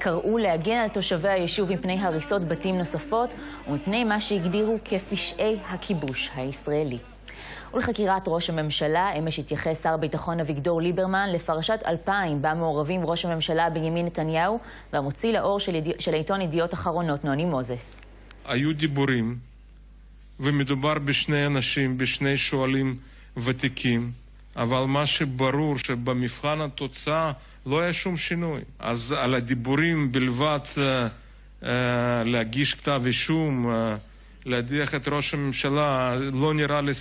קראו להגן על תושבי היישוב מפני הריסות בתים נוספות ומפני מה שהגדירו כפשעי הכיבוש הישראלי. ולחקירת ראש הממשלה, אמש התייחס שר הביטחון אביגדור ליברמן לפרשת 2000 בה מעורבים ראש הממשלה בנימין נתניהו והמוציא לאור של, ידי... של העיתון ידיעות אחרונות נוני מוזס. היו דיבורים, ומדובר בשני אנשים, בשני שואלים ותיקים, אבל מה שברור שבמבחן התוצאה לא היה שום שינוי. אז על הדיבורים בלבד uh, uh, להגיש כתב אישום, uh, להדיח את ראש הממשלה, לא נראה לי